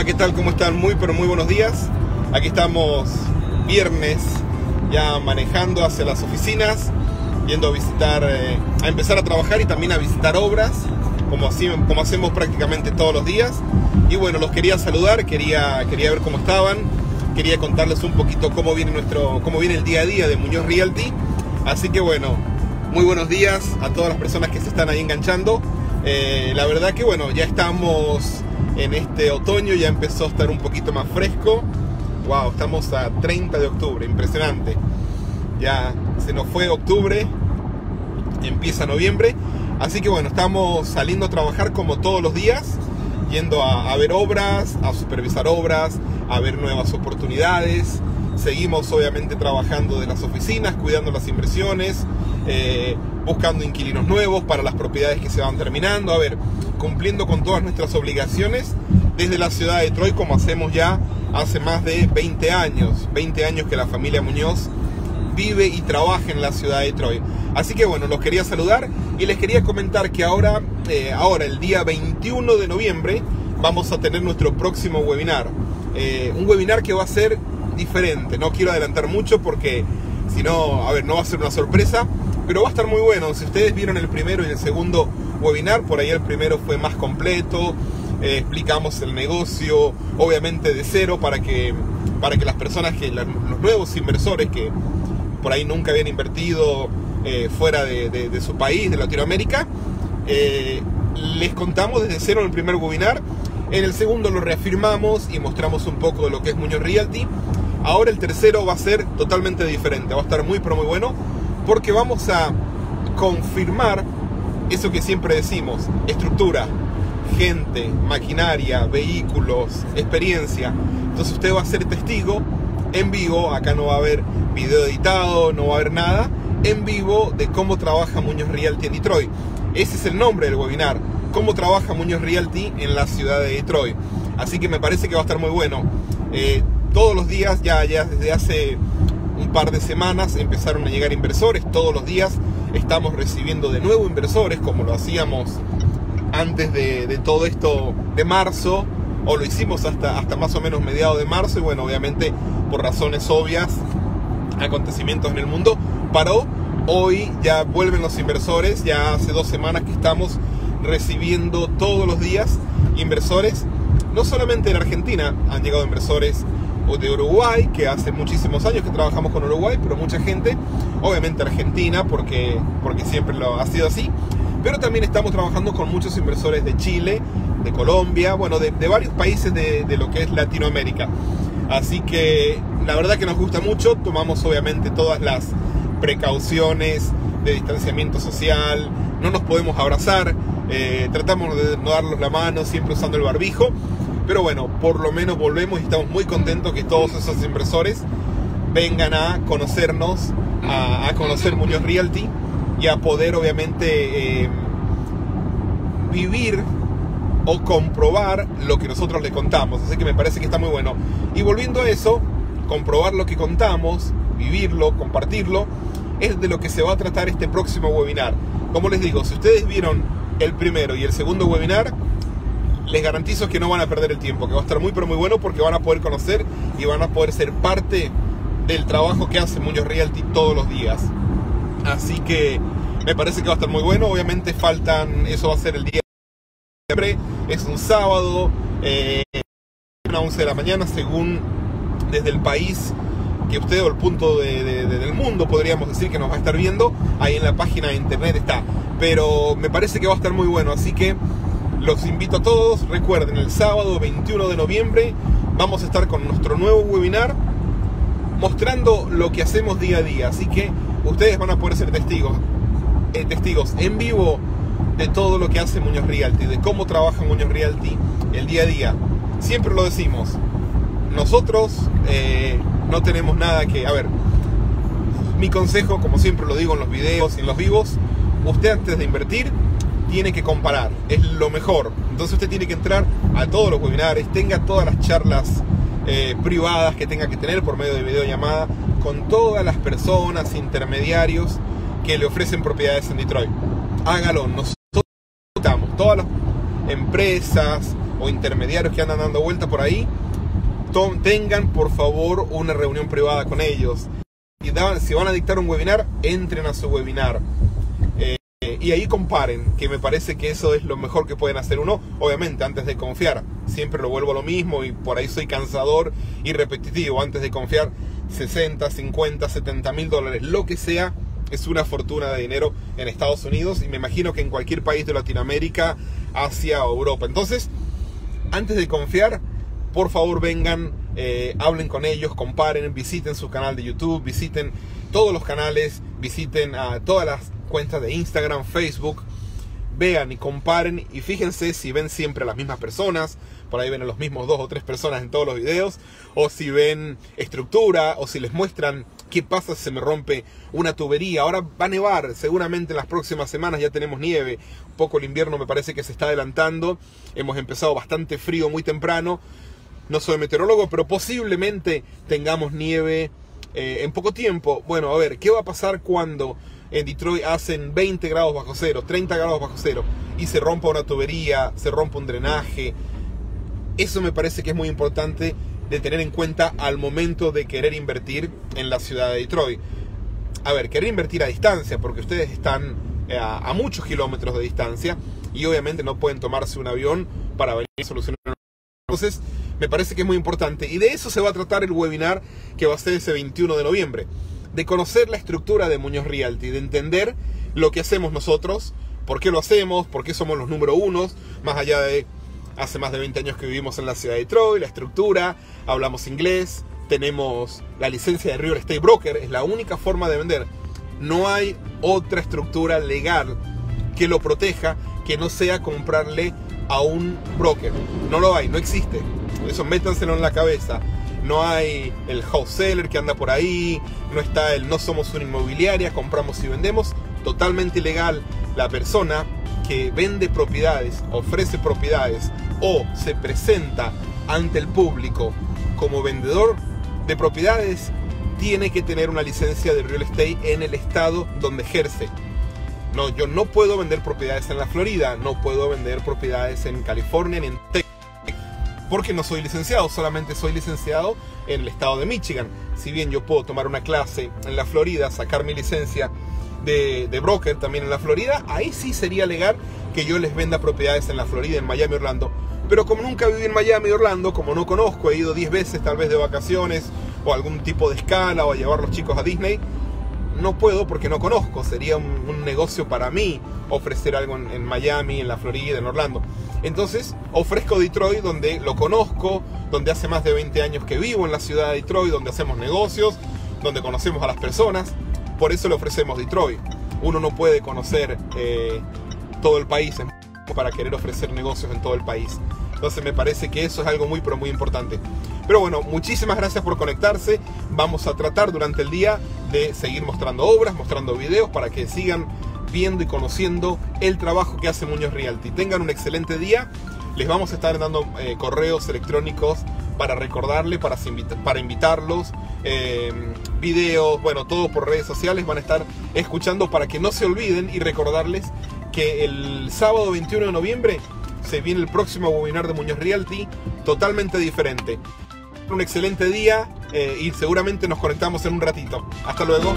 ¿qué tal? ¿Cómo están? Muy, pero muy buenos días. Aquí estamos viernes, ya manejando hacia las oficinas, yendo a visitar, eh, a empezar a trabajar y también a visitar obras, como, así, como hacemos prácticamente todos los días. Y bueno, los quería saludar, quería, quería ver cómo estaban, quería contarles un poquito cómo viene, nuestro, cómo viene el día a día de Muñoz Realty. Así que bueno, muy buenos días a todas las personas que se están ahí enganchando. Eh, la verdad que bueno, ya estamos en este otoño, ya empezó a estar un poquito más fresco. Wow, estamos a 30 de octubre, impresionante. Ya se nos fue octubre, empieza noviembre. Así que bueno, estamos saliendo a trabajar como todos los días, yendo a, a ver obras, a supervisar obras, a ver nuevas oportunidades. Seguimos obviamente trabajando de las oficinas, cuidando las inversiones, eh, buscando inquilinos nuevos para las propiedades que se van terminando. A ver, cumpliendo con todas nuestras obligaciones desde la ciudad de Troy como hacemos ya hace más de 20 años. 20 años que la familia Muñoz vive y trabaja en la ciudad de Troy. Así que bueno, los quería saludar y les quería comentar que ahora, eh, ahora el día 21 de noviembre, vamos a tener nuestro próximo webinar. Eh, un webinar que va a ser diferente. No quiero adelantar mucho porque si no, a ver, no va a ser una sorpresa, pero va a estar muy bueno. Si ustedes vieron el primero y el segundo webinar, por ahí el primero fue más completo, eh, explicamos el negocio, obviamente de cero, para que, para que las personas, que los nuevos inversores que por ahí nunca habían invertido eh, fuera de, su país, de Latinoamérica, eh, les contamos desde cero en el primer webinar. En el segundo lo reafirmamos y mostramos un poco de lo que es Muñoz Realty. Ahora el tercero va a ser totalmente diferente, va a estar muy pero muy bueno porque vamos a confirmar eso que siempre decimos, estructura, gente, maquinaria, vehículos, experiencia. Entonces usted va a ser testigo en vivo, acá no va a haber video editado, no va a haber nada, en vivo de cómo trabaja Muñoz Realty en Detroit. Ese es el nombre del webinar, cómo trabaja Muñoz Realty en la ciudad de Detroit. Así que me parece que va a estar muy bueno. Eh, todos los días, ya, ya desde hace un par de semanas empezaron a llegar inversores, todos los días estamos recibiendo de nuevo inversores como lo hacíamos antes de, todo esto de marzo o lo hicimos hasta, hasta más o menos mediados de marzo y bueno obviamente por razones obvias acontecimientos en el mundo paró. Hoy ya vuelven los inversores ya hace dos semanas que estamos recibiendo todos los días inversores no solamente en Argentina han llegado inversores de Uruguay, que hace muchísimos años que trabajamos con Uruguay, pero mucha gente, obviamente Argentina, porque, porque siempre lo ha sido así, pero también estamos trabajando con muchos inversores de Chile, de Colombia, bueno, de, de varios países de, de, lo que es Latinoamérica. Así que la verdad que nos gusta mucho, tomamos obviamente todas las precauciones de distanciamiento social, no nos podemos abrazar, eh, tratamos de no darnos la mano, siempre usando el barbijo, pero bueno, por lo menos volvemos y estamos muy contentos que todos esos inversores vengan a conocernos, a, conocer Muñoz Realty y a poder obviamente eh, vivir o comprobar lo que nosotros le contamos. Así que me parece que está muy bueno. Y volviendo a eso, comprobar lo que contamos, vivirlo, compartirlo, es de lo que se va a tratar este próximo webinar. Como les digo, si ustedes vieron el primero y el segundo webinar, les garantizo que no van a perder el tiempo, que va a estar muy pero muy bueno porque van a poder conocer y van a poder ser parte del trabajo que hace Muñoz Realty todos los días. Así que me parece que va a estar muy bueno. Obviamente faltan, eso va a ser el día de es un sábado, eh, a 11 de la mañana, según desde el país que usted o el punto de, de, de, del mundo podríamos decir que nos va a estar viendo, ahí en la página de internet está. Pero me parece que va a estar muy bueno, así que los invito a todos, recuerden, el sábado 21 de noviembre vamos a estar con nuestro nuevo webinar mostrando lo que hacemos día a día. Así que ustedes van a poder ser testigos, eh, testigos en vivo de todo lo que hace Muñoz Realty, de cómo trabaja Muñoz Realty el día a día. Siempre lo decimos, nosotros eh, no tenemos nada que... A ver, mi consejo, como siempre lo digo en los videos y en los vivos, usted antes de invertir tiene que comparar, es lo mejor. Entonces usted tiene que entrar a todos los webinars, tenga todas las charlas eh, privadas que tenga que tener por medio de videollamada con todas las personas, intermediarios que le ofrecen propiedades en Detroit. Hágalo, nosotros estamos, todas las empresas o intermediarios que andan dando vueltas por ahí, tengan por favor una reunión privada con ellos. Y si van a dictar un webinar, entren a su webinar. Y ahí comparen, que me parece que eso es lo mejor que pueden hacer uno, obviamente antes de confiar. Siempre lo vuelvo a lo mismo y por ahí soy cansador y repetitivo. Antes de confiar 60, 50, 70 mil dólares, lo que sea, es una fortuna de dinero en Estados Unidos y me imagino que en cualquier país de Latinoamérica, Asia o Europa. Entonces, antes de confiar, por favor vengan, eh, hablen con ellos, comparen, visiten su canal de YouTube, visiten todos los canales, visiten a todas las cuentas de Instagram, Facebook, vean y comparen y fíjense si ven siempre a las mismas personas, por ahí ven a los mismos dos o tres personas en todos los videos, o si ven estructura, o si les muestran qué pasa si se me rompe una tubería. Ahora va a nevar, seguramente en las próximas semanas ya tenemos nieve, un poco el invierno me parece que se está adelantando, hemos empezado bastante frío muy temprano, no soy meteorólogo, pero posiblemente tengamos nieve eh, en poco tiempo. Bueno, a ver, ¿qué va a pasar cuando en Detroit hacen 20 grados bajo cero, 30 grados bajo cero y se rompa una tubería, se rompa un drenaje? Eso me parece que es muy importante de tener en cuenta al momento de querer invertir en la ciudad de Detroit. A ver, querer invertir a distancia, porque ustedes están eh, a, a muchos kilómetros de distancia y obviamente no pueden tomarse un avión para venir a solucionar. Entonces, me parece que es muy importante. Y de eso se va a tratar el webinar que va a ser ese 21 de noviembre. De conocer la estructura de Muñoz Realty, de entender lo que hacemos nosotros, por qué lo hacemos, por qué somos los número unos, más allá de hace más de 20 años que vivimos en la ciudad de Detroit, la estructura, hablamos inglés, tenemos la licencia de Real Estate Broker, es la única forma de vender. No hay otra estructura legal que lo proteja que no sea comprarle a un broker. No lo hay, no existe. Eso métanselo en la cabeza. No hay el house seller que anda por ahí, no está el no somos una inmobiliaria, compramos y vendemos. Totalmente ilegal. La persona que vende propiedades, ofrece propiedades o se presenta ante el público como vendedor de propiedades tiene que tener una licencia de real estate en el estado donde ejerce. No, yo no puedo vender propiedades en la Florida, no puedo vender propiedades en California ni en Texas porque no soy licenciado, solamente soy licenciado en el estado de Michigan. Si bien yo puedo tomar una clase en la Florida, sacar mi licencia de, broker también en la Florida, ahí sí sería legal que yo les venda propiedades en la Florida, en Miami, Orlando. Pero como nunca viví en Miami, Orlando, como no conozco, he ido 10 veces tal vez de vacaciones o algún tipo de escala o a llevar a los chicos a Disney, no puedo porque no conozco. Sería un, negocio para mí ofrecer algo en, Miami, en la Florida, en Orlando. Entonces ofrezco Detroit donde lo conozco, donde hace más de 20 años que vivo en la ciudad de Detroit, donde hacemos negocios, donde conocemos a las personas. Por eso le ofrecemos Detroit. Uno no puede conocer eh, todo el país para querer ofrecer negocios en todo el país. Entonces me parece que eso es algo muy, pero muy importante. Pero bueno, muchísimas gracias por conectarse. Vamos a tratar durante el día de seguir mostrando obras, mostrando videos para que sigan viendo y conociendo el trabajo que hace Muñoz Realty. Tengan un excelente día. Les vamos a estar dando eh, correos electrónicos para recordarles, para, para invitarlos, em, videos, bueno, todo por redes sociales. Van a estar escuchando para que no se olviden y recordarles que el sábado 21 de noviembre se viene el próximo webinar de Muñoz Realty, totalmente diferente. Un excelente día eh, y seguramente nos conectamos en un ratito. Hasta luego.